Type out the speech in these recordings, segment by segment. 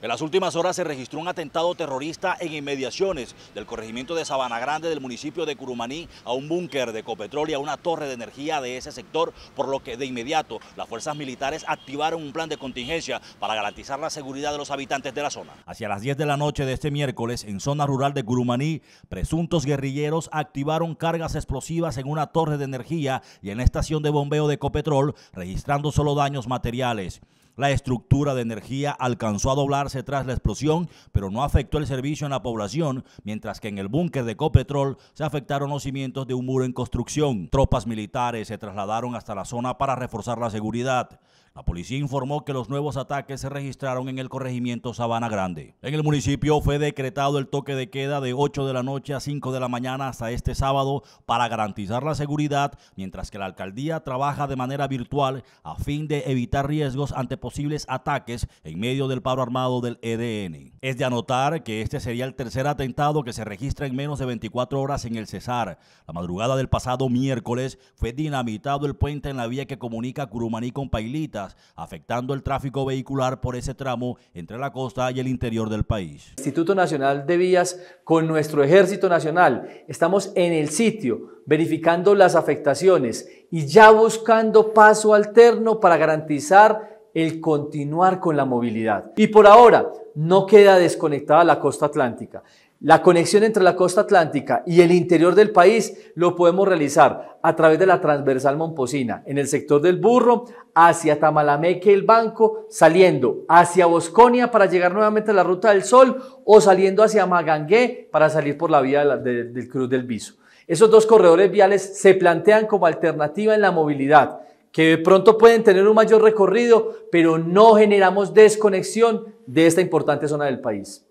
En las últimas horas se registró un atentado terrorista en inmediaciones del corregimiento de Sabana Grande del municipio de Curumaní a un búnker de Copetrol y a una torre de energía de ese sector, por lo que de inmediato las fuerzas militares activaron un plan de contingencia para garantizar la seguridad de los habitantes de la zona. Hacia las 10 de la noche de este miércoles, en zona rural de Curumaní, presuntos guerrilleros activaron cargas explosivas en una torre de energía y en la estación de bombeo de Copetrol, registrando solo daños materiales. La estructura de energía alcanzó a doblarse tras la explosión, pero no afectó el servicio en la población, mientras que en el búnker de Copetrol se afectaron los cimientos de un muro en construcción. Tropas militares se trasladaron hasta la zona para reforzar la seguridad. La policía informó que los nuevos ataques se registraron en el corregimiento Sabana Grande. En el municipio fue decretado el toque de queda de 8 de la noche a 5 de la mañana hasta este sábado para garantizar la seguridad, mientras que la alcaldía trabaja de manera virtual a fin de evitar riesgos ante posibles ataques en medio del paro armado del EDN. Es de anotar que este sería el tercer atentado que se registra en menos de 24 horas en el Cesar. La madrugada del pasado miércoles fue dinamitado el puente en la vía que comunica Curumaní con Pailitas afectando el tráfico vehicular por ese tramo entre la costa y el interior del país. Instituto Nacional de Vías con nuestro Ejército Nacional estamos en el sitio verificando las afectaciones y ya buscando paso alterno para garantizar el continuar con la movilidad. Y por ahora no queda desconectada la costa atlántica. La conexión entre la costa atlántica y el interior del país lo podemos realizar a través de la transversal Momposina, en el sector del Burro, hacia Tamalameque, el Banco, saliendo hacia Bosconia para llegar nuevamente a la Ruta del Sol o saliendo hacia Magangué para salir por la vía del Cruz del Viso. Esos dos corredores viales se plantean como alternativa en la movilidad, que de pronto pueden tener un mayor recorrido, pero no generamos desconexión de esta importante zona del país.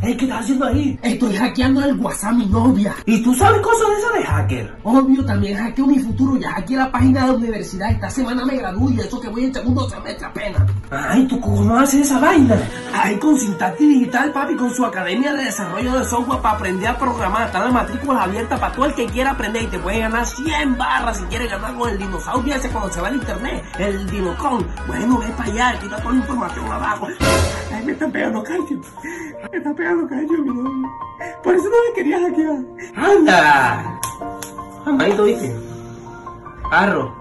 ¿Qué estás haciendo ahí? Estoy hackeando el WhatsApp mi novia. ¿Y tú sabes cosas de eso de hacker? Obvio, también hackeo mi futuro. Ya hackeé la página de la universidad. Esta semana me gradúo y eso que voy en segundo semestre apenas. Ay, ¿tú cómo haces esa vaina? Ay, con Sintacti Digital, papi, con su academia de desarrollo de software para aprender a programar. Está la matrícula abierta para todo el que quiera aprender y te puede ganar 100 barras si quieres ganar con el dinosaurio ese cuando se va al internet. El Dinocon. Bueno, ve para allá, quita toda la información abajo. Ay, me están pegando calcio. Me está pegando calcio, mi. Por eso no me querías hackear. ¡Anda! Amadito, ¿viste? Arro.